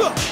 후!